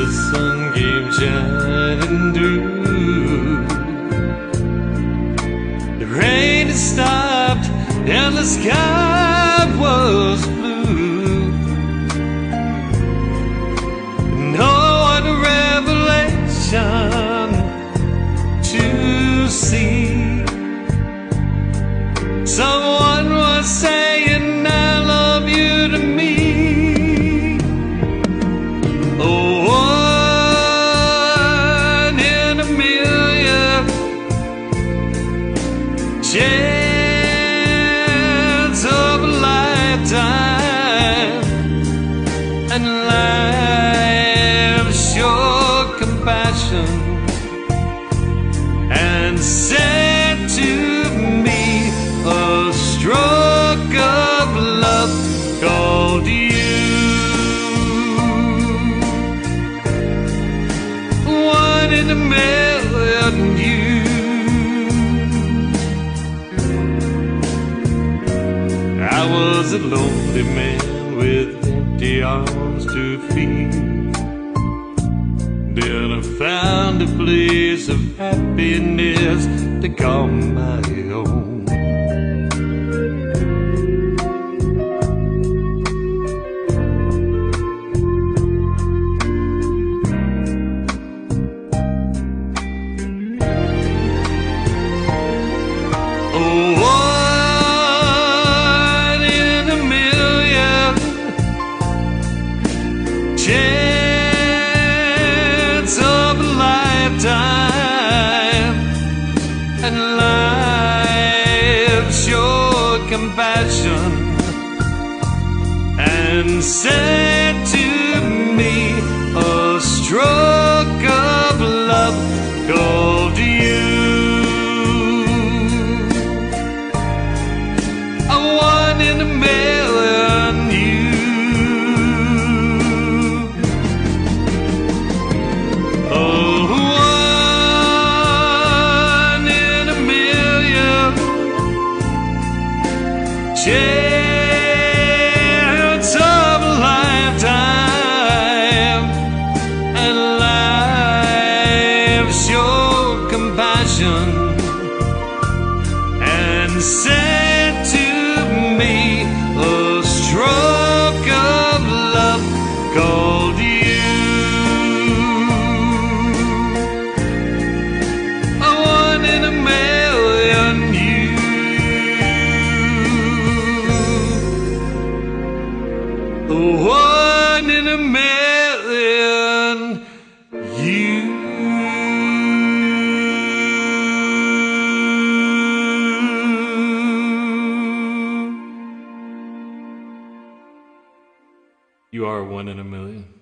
the sun came shining through. The rain had stopped and the sky was chance of a lifetime, and life sure compassion and I was a lonely man with empty arms to feed. Then I found a place of happiness to call my lifetime, and life showed compassion and said to me a stroke of love called you. A chance of a lifetime, and life showed compassion and said one in a million you. You are one in a million.